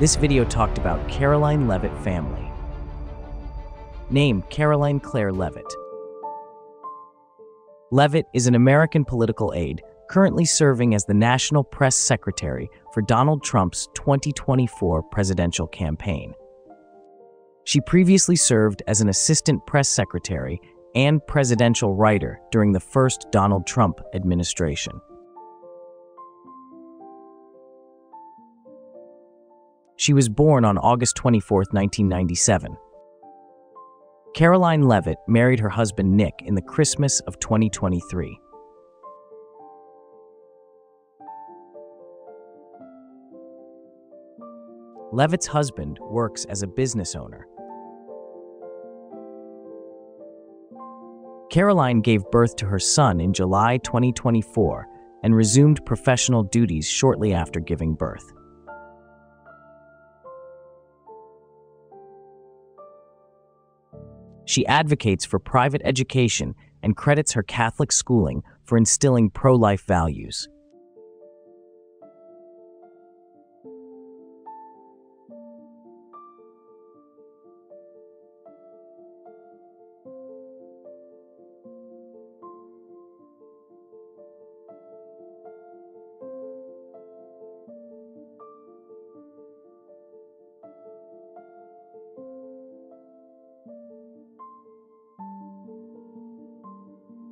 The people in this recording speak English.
This video talked about Karoline Leavitt family. Name Karoline Claire Leavitt. Leavitt is an American political aide currently serving as the National Press Secretary for Donald Trump's 2024 presidential campaign. She previously served as an assistant press secretary and presidential writer during the first Donald Trump administration. She was born on August 24, 1997. Karoline Leavitt married her husband Nick in the Christmas of 2023. Leavitt's husband works as a business owner. Karoline gave birth to her son in July 2024 and resumed professional duties shortly after giving birth. She advocates for private education and credits her Catholic schooling for instilling pro life values.